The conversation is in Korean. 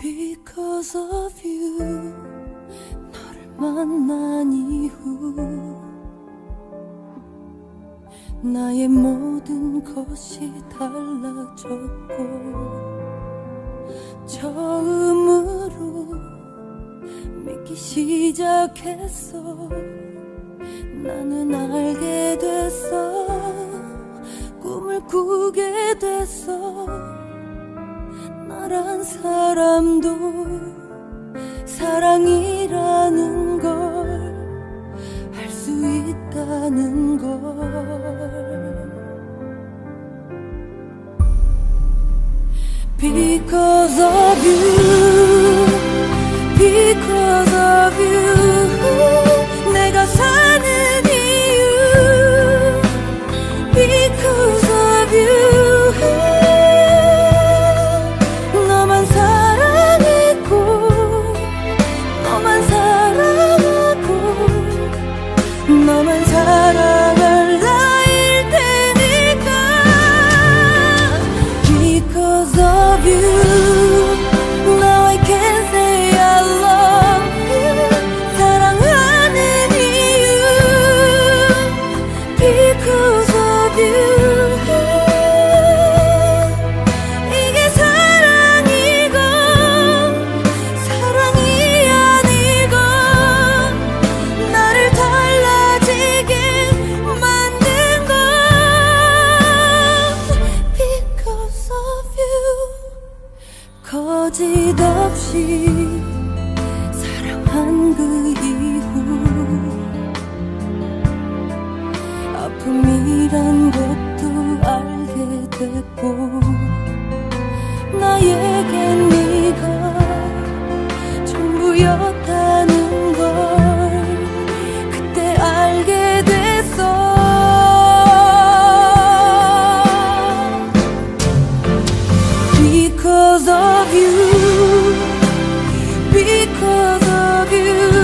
Because of you 너를 만난 이후 나의 모든 것이 달라졌고 처음으로 믿기 시작했어. 나는 알게 됐어. 꿈을 꾸게 됐어 나란 사람도 사랑이라는 걸 알 수 있다는 걸 Because of you Because 거짓 없이 because of you